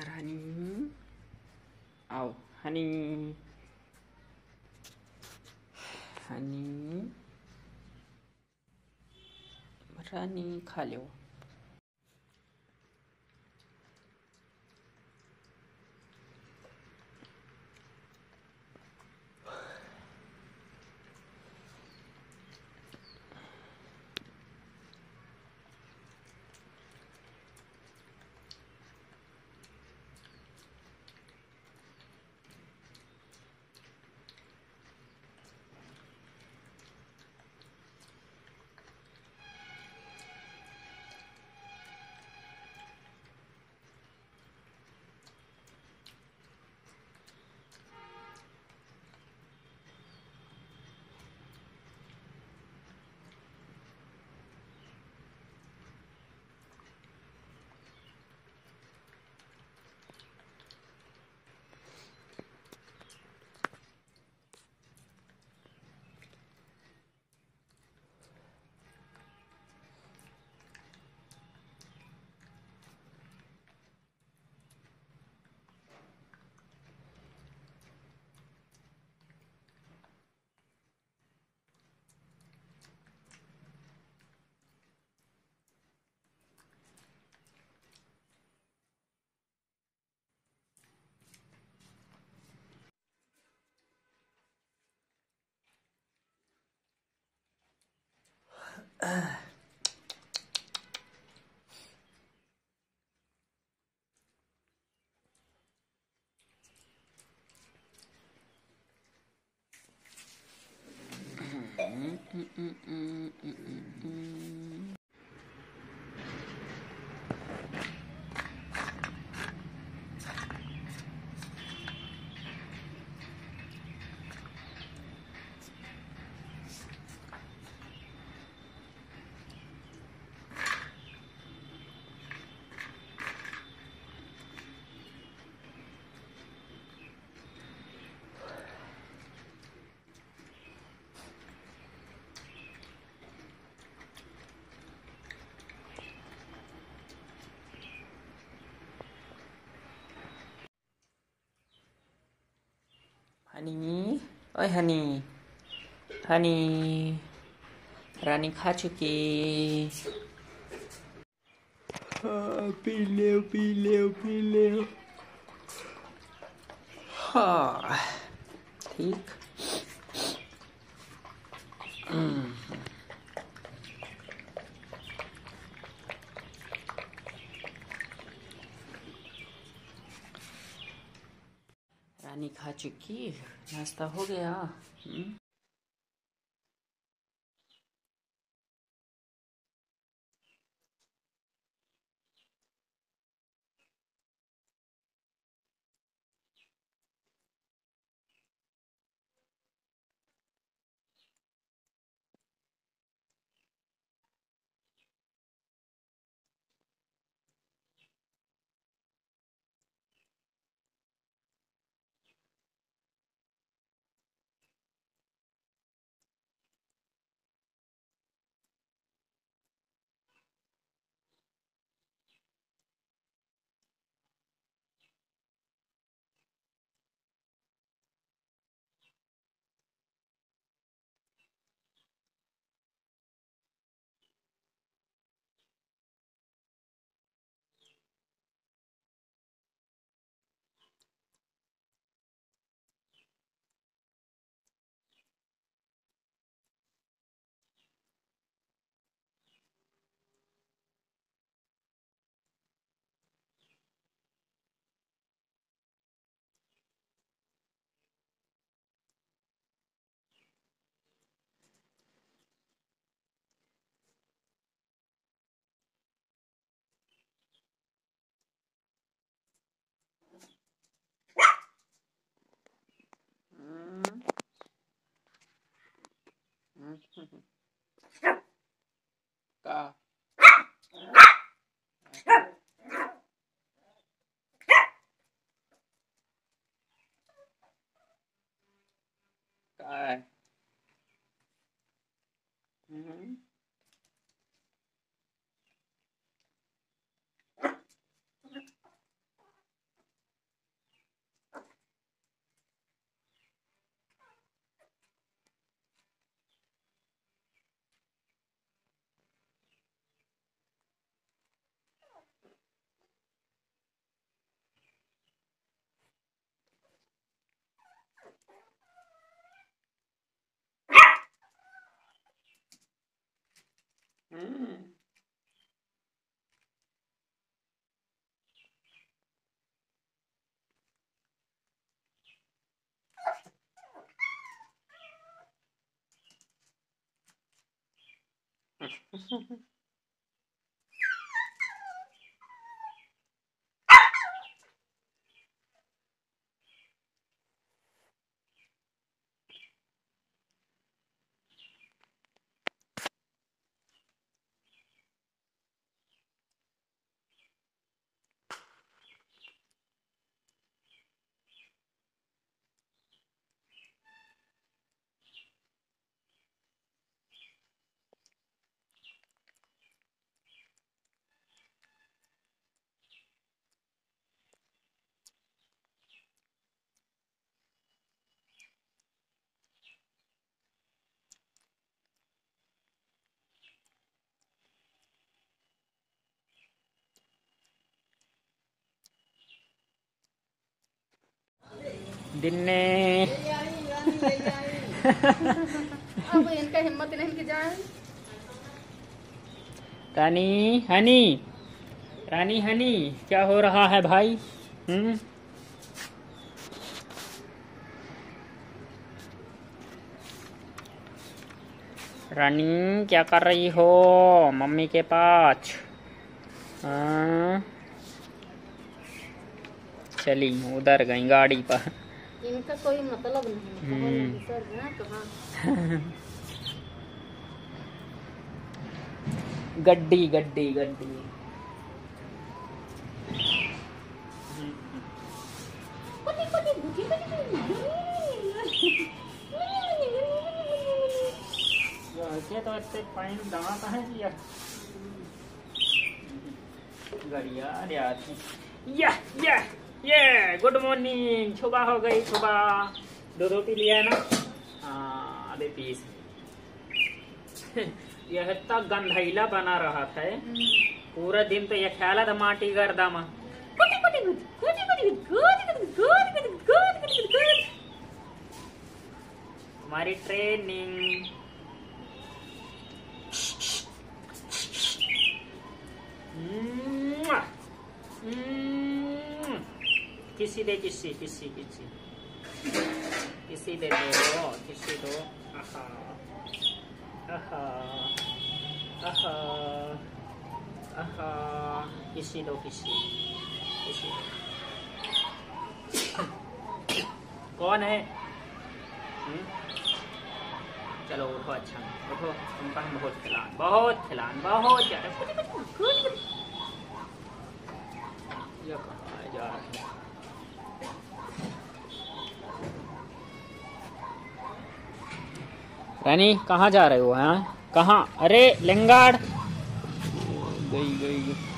ከለር ሀኒ አው ሀኒ ሀኒ ራኒ ካሌው लो हनी ओए हनी हनी रानी खा चुकी हाँ, पी ले पी ले पी ले हाँ ठीक रानी खा चुकी नाश्ता हो गया हम्म? Mm-hmm. 嗯哼哼 दिन्ने। अब इनका हिम्मत नहीं कि जाए। रानी हनी। रानी हनी क्या हो रहा है भाई? हम्म? रानी क्या कर रही हो? मम्मी के पास। हाँ? चली उधर गई गाड़ी पर। इनका कोई मतलब नहीं हम्म। है कहाँ? गड्डी गड्डी गड्डी। तो दांत है या। गड़िया या या ये गुड मॉर्निंग सुबह हो गई सुबह दो पी लिया है ना हाँ अबे पीस यह तक गंधैला बना रहा था पूरा दिन तो यह ख्याल था माटी गर्दा में कुटी कुटी गुटी कुटी कुटी गुटी गुटी गुटी गुटी गुटी गुटी हमारी ट्रेनिंग किसी दे किसी किसी किसी। किसी दे दो किसी दो। आहा आहा आहा आहा। किसी दो किसी किसी कौन है? हम्म? चलो उठो अच्छा। उठो तुमका हम बहुत खिलान बहुत खिलान बहुत ज़्यादा। ये कहाँ जा रहे हैं? रानी कहाँ जा रहे हो हैं? कहाँ? अरे लिंगाड़। गई गई गई।